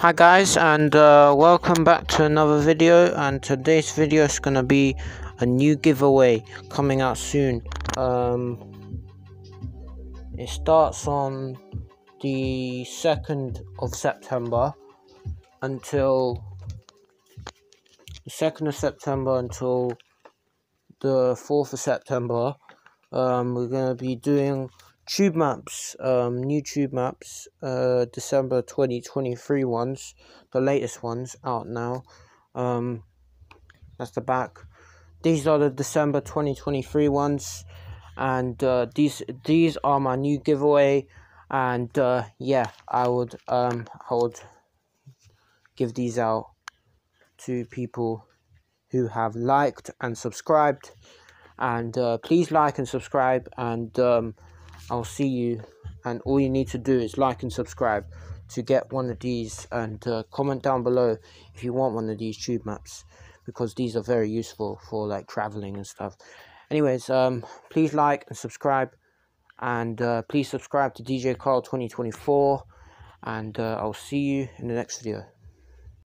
Hi guys and uh, welcome back to another video and today's video is gonna be a new giveaway coming out soon. Um, it starts on the 2nd of September until the 2nd of September until the 4th of September. Um, we're gonna be doing tube maps um new tube maps uh december 2023 ones the latest ones out now. Um that's the back. These are the december 2023 ones and uh these these are my new giveaway and uh yeah i would um i would give these out to people who have liked and subscribed. And uh, please like and subscribe and um I'll see you and all you need to do is like and subscribe to get one of these and uh, comment down below if you want one of these tube maps because these are very useful for like traveling and stuff. Anyways um please like and subscribe and uh, please subscribe to dj carl 2024 and uh, i'll see you in the next video